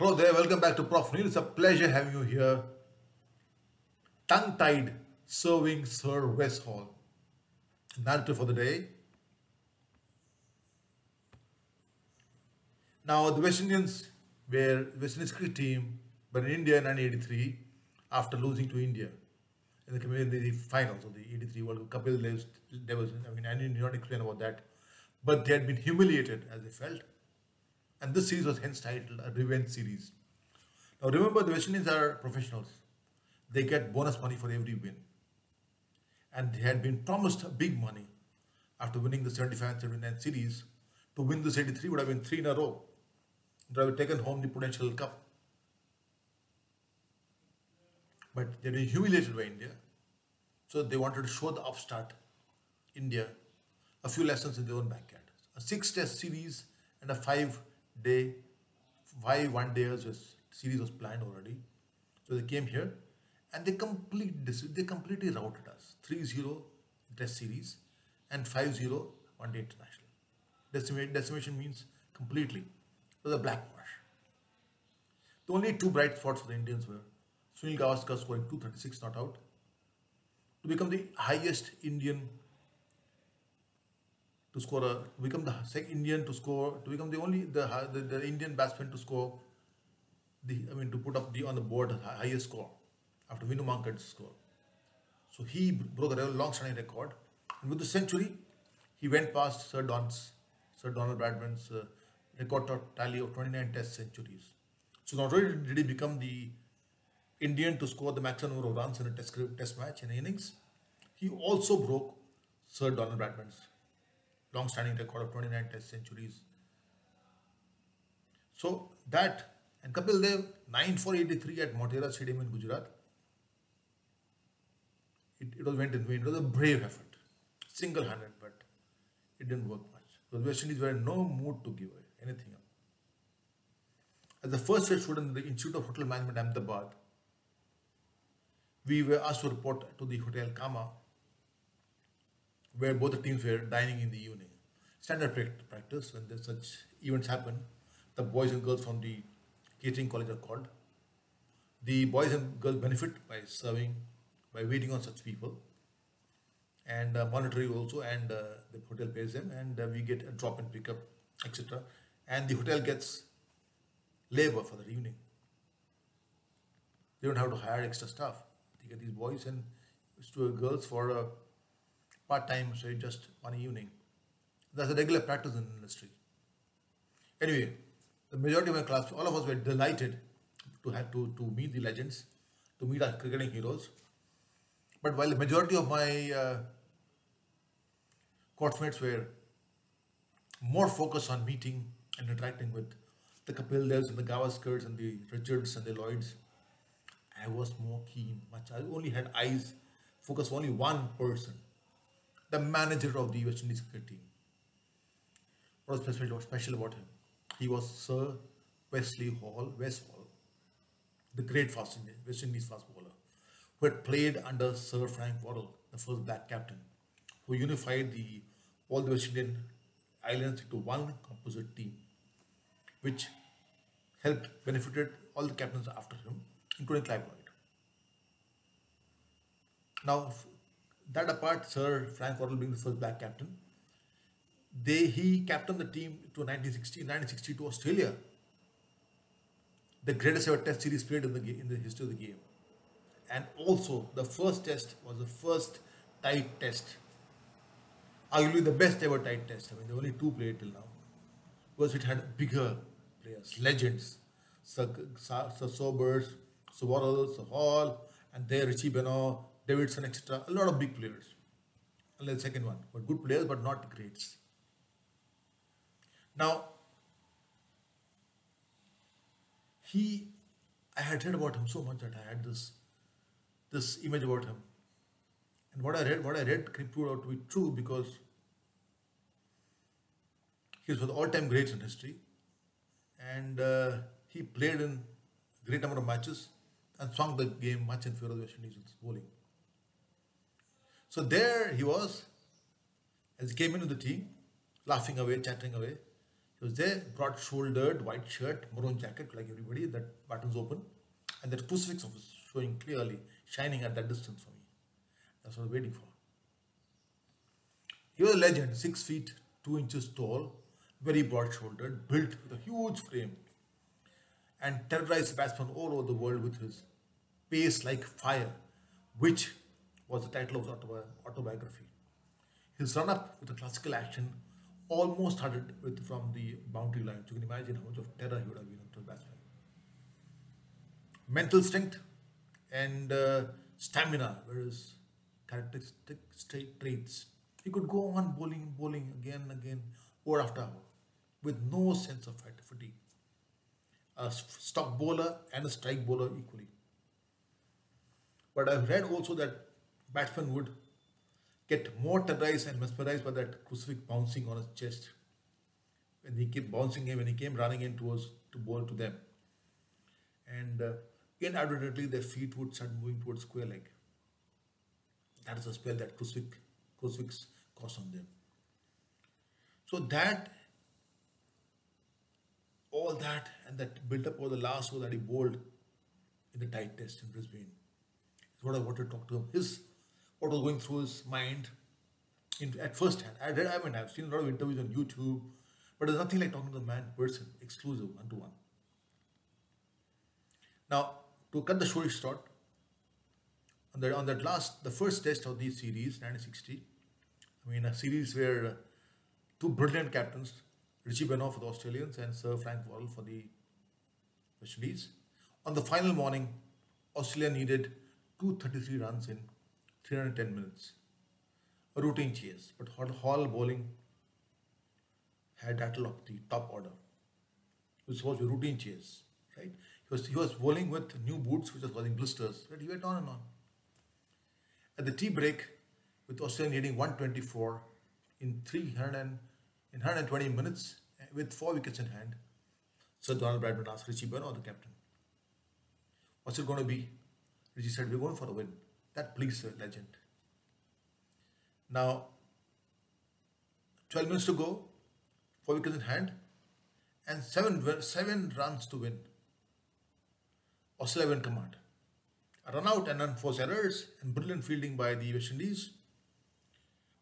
Hello there, welcome back to Prof. Neel. It's a pleasure having you here. Tongue tied serving Sir Wes Hall. Narrative for the day. Now, the West Indians were West Indies cricket team, but in India in 1983, after losing to India in the, in the finals of the 83 World Cup, Kapil Dev, there was, I mean, I need not explain about that, but they had been humiliated as they felt and this series was hence titled a revenge series. Now remember the West Indies are professionals. They get bonus money for every win. And they had been promised big money after winning the 75 and 79 series. To win this 83 would have been three in a row. They would have taken home the Prudential Cup. But they were humiliated by India. So they wanted to show the upstart India a few lessons in their own backyard. A six test series and a five day, five one days was series was planned already. So they came here and they complete this they completely routed us. 3-0 test series and 5-0 one day international. Decimation, decimation means completely. It was a black wash. The only two bright spots for the Indians were Sunil Gavaskar scoring 236 not out to become the highest Indian to score a to become the second Indian to score to become the only the, the, the Indian batsman to score the I mean to put up the on the board highest score after Vinu Mankad's score. So he broke a long-standing record, and with the century, he went past Sir Don's Sir Donald Bradman's uh, record tally of 29 Test centuries. So not only did he become the Indian to score the maximum number of runs in a Test Test match in innings, he also broke Sir Donald Bradman's long-standing record of 29 test centuries. So that and Kapil Dev 9 for 83 at Motera Stadium in Gujarat. It, it was went in vain. It was a brave effort, single-handed, but it didn't work much. The West Indies were in no mood to give anything up. As the first year student in the Institute of Hotel Management Ahmedabad, we were asked to report to the Hotel Cama where both the teams were dining in the evening. Standard practice when such events happen, the boys and girls from the catering college are called. The boys and girls benefit by serving, by waiting on such people, and uh, monitoring also, and uh, the hotel pays them, and uh, we get a drop and pickup, etc. And the hotel gets labor for the evening. They don't have to hire extra staff. They get these boys and girls for uh, part-time, so just one evening. That's a regular practice in the industry. Anyway, the majority of my class, all of us were delighted to have to, to meet the legends, to meet our cricketing heroes. But while the majority of my uh, courtsmates were more focused on meeting and interacting with the Kapil Devs and the Gavaskars and the Richards and the Lloyds, I was more keen. Much I only had eyes focused on only one person, the manager of the West Indies cricket team. What was special, special about him? He was Sir Wesley Hall, Wes Hall, the great fast Indian, West Indies fast bowler, who had played under Sir Frank Worrell, the first black captain, who unified the all the West Indian islands into one composite team, which helped benefited all the captains after him, including Clive Lloyd. Now, that apart, Sir Frank Worrell being the first black captain, they he captained the team to 1960, 1960 to Australia, the greatest ever Test series played in the in the history of the game, and also the first Test was the first tied Test, arguably the best ever tied Test. I mean, there the only two played till now, because it had bigger players, legends, Sir, Sir Sobers, Sir Worrell, Sir Hall, and there Richie Benaud, Davidson, etc. A lot of big players. And the second one, but good players, but not greats. Now, he, I had read about him so much that I had this, this image about him. And what I read, what I read proved out to be true because he was the all-time greats in history, and uh, he played in great number of matches and swung the game much in favor of the West Indies bowling. So there he was, as he came into the team, laughing away, chattering away. He was there, broad-shouldered, white shirt, maroon jacket, like everybody, that buttons open, and that crucifix was showing clearly, shining at that distance for me. That's what I was waiting for. He was a legend, six feet, two inches tall, very broad-shouldered, built with a huge frame, and terrorized batsmen all over the world with his pace like fire, which was the title of his autobiography. His run-up with the classical action almost started with from the boundary line. You can imagine how much of terror he would have been the batsman. Mental strength and uh, stamina were his characteristic traits. He could go on bowling, bowling again and again, hour after hour, with no sense of fatigue. A stock bowler and a strike bowler equally. But I've read also that batsmen would get more terrorized and mesmerized by that crucifix bouncing on his chest. When he kept bouncing him, when he came running in towards to bowl to them. And uh, inadvertently their feet would start moving towards square leg. That is the spell that crucifix, crucifix caused on them. So that, all that and that built up over the last over that he bowled in the tied test in Brisbane is what I wanted to talk to him. His what was going through his mind in, at first hand. I, read, I mean, I've seen a lot of interviews on YouTube, but there's nothing like talking to the man person, exclusive, one to one. Now, to cut the story short, on, the, on that last, the first test of this series, 1960, I mean, a series where uh, two brilliant captains, Richie Benaud for the Australians and Sir Frank Worrell for the West Indies. On the final morning, Australia needed 233 runs in 310 minutes. A routine chase, but Hall bowling had rattle of the top order. This was a routine chase, right? He was, he was bowling with new boots which was causing blisters, but he went on and on. At the tea break, with Australia needing 124 in 300 and, in 120 minutes eh, with four wickets in hand, Sir Donald Bradman asked Richie Benaud, the captain, what's it going to be? Richie said, we're going for a win. That pleased the legend. Now, 12 minutes to go, 4 wickets in hand, and 7, seven runs to win. Australia win command. A run out and unforced errors and brilliant fielding by the West Indies.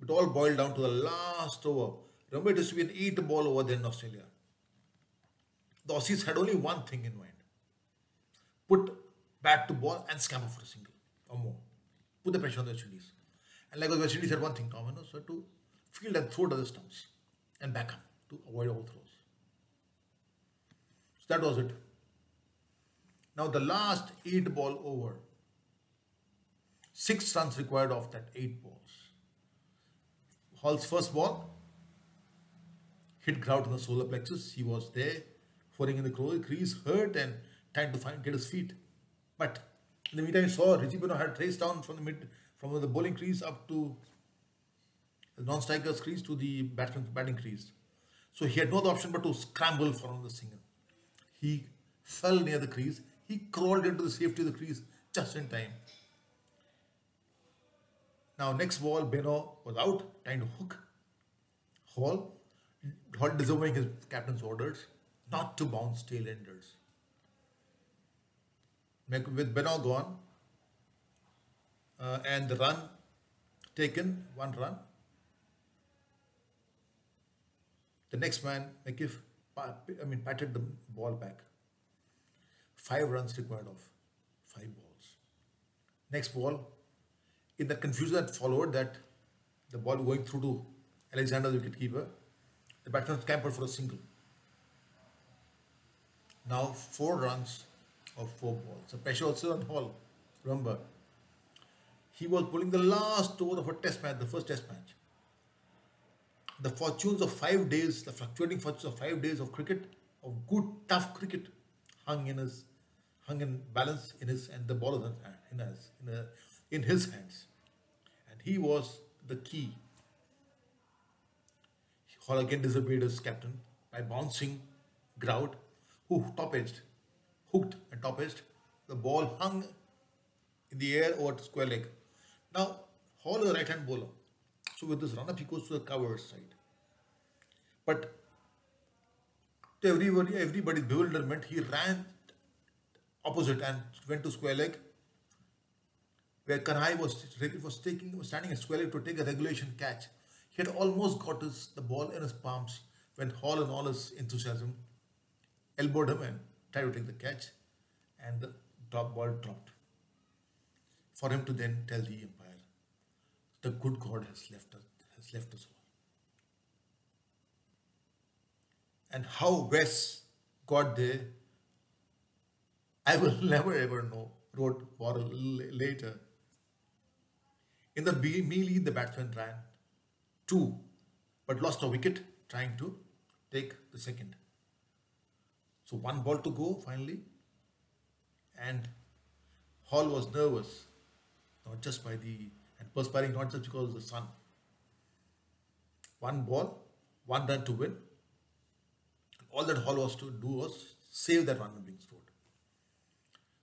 It all boiled down to the last over. Remember, to be an 8 ball over there in Australia. The Aussies had only one thing in mind put bat to ball and scamper for a single or more put the pressure on the West Indies. And like the West Indies said one thing, know, so to field and throw to the stumps and back up to avoid all throws. So that was it. Now the last eight ball over, six runs required of that eight balls. Hall's first ball hit Grout in the solar plexus. He was there, falling in the crease, hurt and trying to find get his feet. But in the meantime, saw Richie Benaud had traced down from the mid, from the bowling crease up to the non-striker's crease to the batsman's batting crease. So he had no other option but to scramble for another single. He fell near the crease. He crawled into the safety of the crease just in time. Now next ball, Benaud was out, trying to hook Hall. Hall disobeying his captain's orders not to bounce tail enders with Benaud gone uh, and the run taken, one run. The next man, Meckiff, I mean, patted the ball back. Five runs required of five balls. Next ball, in the confusion that followed that the ball going through to Alexander, the wicketkeeper, the batsman scampered for a single. Now four runs of four balls. So pressure also on Hall. Remember, he was pulling the last over of a test match, the first test match. The fortunes of five days, the fluctuating fortunes of five days of cricket, of good tough cricket, hung in his, hung in balance in his, and the ball was in his, in, a, in his hands, and he was the key. Hall again disobeyed his captain by bouncing Grout, who top edged hooked and top edged. The ball hung in the air over square leg. Now, Hall is a right hand bowler. So with this run up, he goes to the cover side. But To everybody, everybody's bewilderment, he ran opposite and went to square leg, where Kanhai was was taking was standing at square leg to take a regulation catch. He had almost got his, the ball in his palms when Hall and all his enthusiasm elbowed him and tried to take the catch, and the top ball dropped. For him to then tell the umpire, the good God has left us, has left us all. And how Wes got there, I will never ever know, wrote Worrell later. In the melee, the batsman ran two, but lost a wicket trying to take the second. So one ball to go finally, and Hall was nervous, not just by the and perspiring, not just because of the sun. One ball, one run to win. All that Hall was to do was save that run being scored.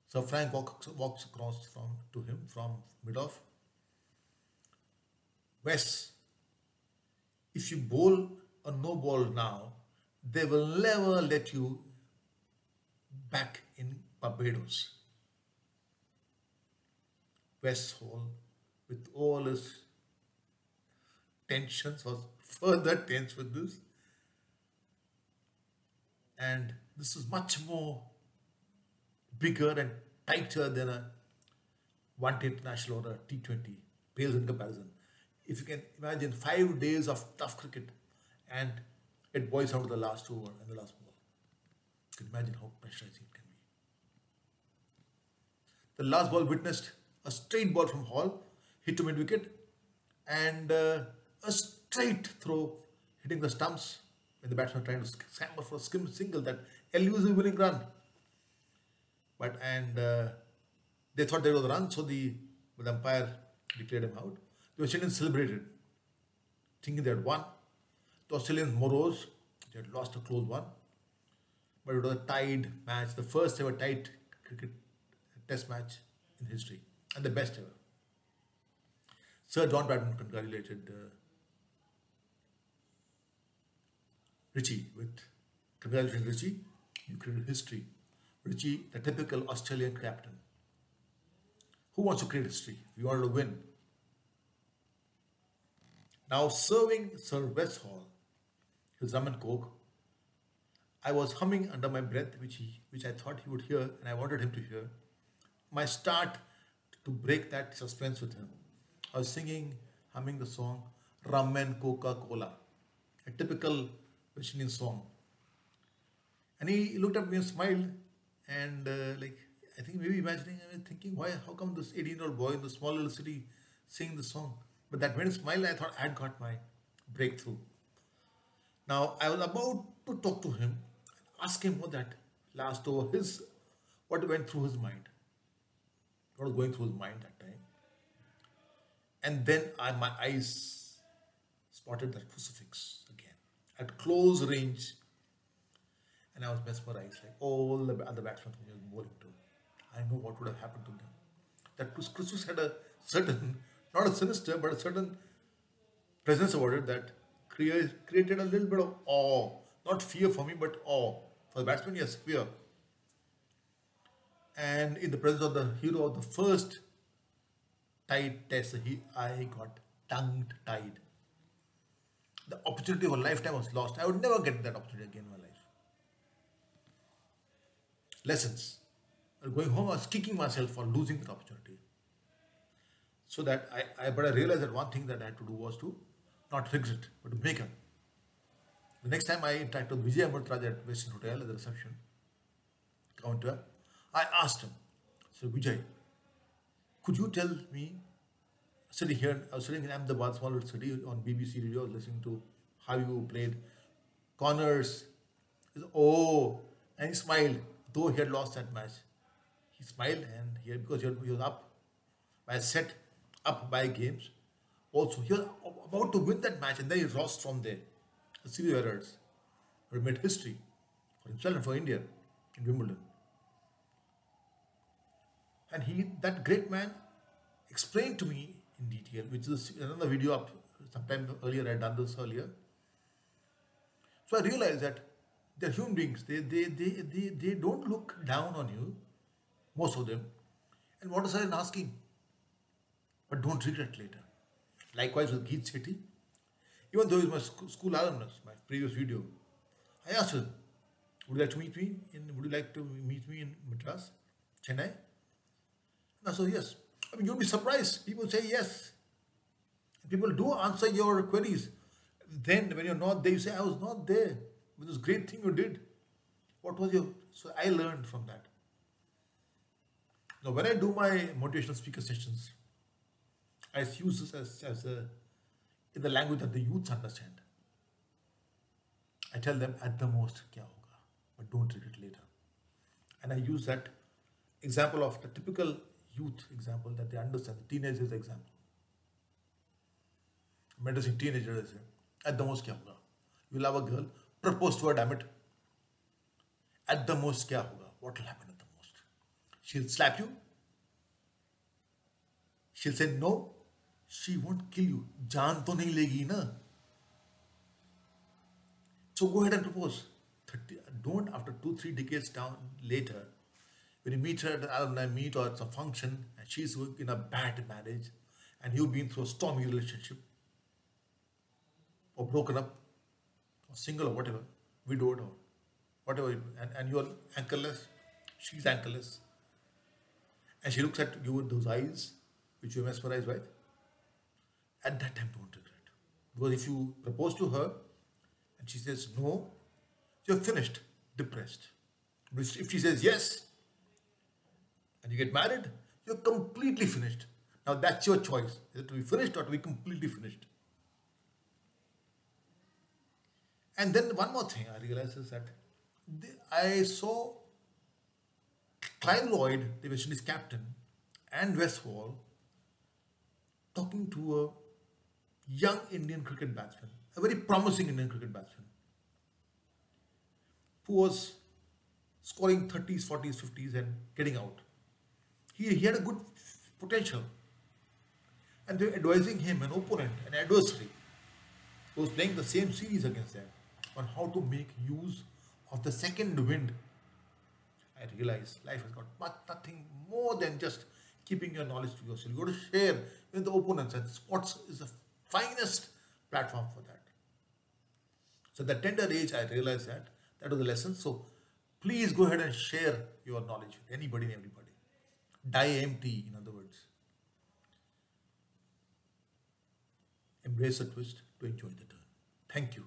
So Frank walks, walks across from to him from mid off. Wes, if you bowl a no ball now, they will never let you back in Barbados. Wes Hall, with all his tensions, was further tense with this. And this is much more bigger and tighter than a one-day international or a T20, pales in comparison. If you can imagine five days of tough cricket and it boils down to the last over and the last. Can imagine how pressurizing it can be. The last ball witnessed a straight ball from Hall, hit to mid wicket, and uh, a straight throw hitting the stumps when the batsman trying to scamper for a skim single that elusive winning run. But and uh, they thought there was a run, so the, the umpire declared him out. The Australians celebrated, thinking they had won. The Australians morose, they had lost a close one. But it was a tied match, the first ever tied cricket test match in history, and the best ever. Sir Don Bradman congratulated uh, Richie with congratulations Richie, you created history. Richie, the typical Australian captain. Who wants to create history? We wanted to win. Now serving Sir Wes Hall, his rum and coke, I was humming under my breath, which he, which I thought he would hear, and I wanted him to hear. My start to break that suspense with him. I was singing, humming the song Rum and Coca-Cola, a typical West Indian song. And he looked at me and smiled, and uh, like I think maybe imagining, thinking, why, how come this 18-year-old boy in the small little city singing the song? But that when he smiled, I thought I had got my breakthrough. Now I was about to talk to him, ask him what that last over his, what went through his mind, what was going through his mind that time. And then I, my eyes spotted that crucifix again at close range and I was mesmerized, like all the other batsmen who were bowling to. I know what would have happened to them. That crucifix had a certain, not a sinister, but a certain presence about it that created a little bit of awe. Not fear for me, but awe. For the batsman, yes, fear. And in the presence of the hero of the first tied test, he, I got tongue tied. The opportunity of a lifetime was lost. I would never get that opportunity again in my life lessons. Going home, I was kicking myself for losing that opportunity. So that I, I, but I realized that one thing that I had to do was to not regret, but to make up. The next time I interacted with Vijay Amritraj at Western Hotel at the reception counter, I asked him, so Vijay, could you tell me, sitting here, I was sitting in Ahmedabad, small little city on BBC radio, listening to how you played Connors. Oh, and he smiled though he had lost that match, he smiled and he because he was up by a set up by games. Also, he was about to win that match and then he lost from there. Of errors. But made history for himself and for India in Wimbledon. And he, that great man, explained to me in detail, which is another video up sometime earlier, I had done this earlier. So I realized that They're human beings. They, they, they, they, they don't look down on you, most of them. And what is I asking? But don't regret later. Likewise with Geet Sethi. Even though he's my school alumnus, my previous video, I asked him, would you like to meet me? In, would you like to meet me in Madras, Chennai? And I said, yes. I mean, you'll be surprised. People say yes. People do answer your queries. Then, when you're not there, you say, I was not there. With this great thing you did. What was your. So, I learned from that. Now, when I do my motivational speaker sessions, I use this as, as a, in the language that the youths understand. I tell them at the most, kya hoga, but don't read it later. And I use that example of the typical youth example that they understand, the teenagers example. Mentoring teenagers, at the most, kya hoga? You'll have a girl, propose to her, damn it. At the most, kya hoga? What will happen at the most? She'll slap you. She'll say no. She won't kill you. To nahi legi na. So go ahead and propose. 30, don't after two, three decades down later, when you meet her at an meet or it's a function and she's in a bad marriage and you've been through a stormy relationship or broken up or single or whatever, widowed or whatever, and, and you're ankleless, she's ankleless, and she looks at you with those eyes which you're mesmerized by, at that time don't regret. Because if you propose to her and she says no, you're finished, depressed. But if she says yes, and you get married, you're completely finished. Now that's your choice, either to be finished or to be completely finished. And then one more thing I realized is that I saw Clive Lloyd, the West Indies captain, and Wes Hall talking to a young Indian cricket batsman, a very promising Indian cricket batsman, who was scoring 30s, 40s, 50s and getting out. He, he had a good potential. And they were advising him, an opponent, an adversary, who was playing the same series against them, on how to make use of the second wind. I realized life has got much, nothing more than just keeping your knowledge to yourself. You got to share with the opponents, and sports is the finest platform for that. So, the tender age, I realized that that was the lesson. So, please go ahead and share your knowledge with anybody and everybody. Die empty, in other words. Embrace a twist to enjoy the turn. Thank you.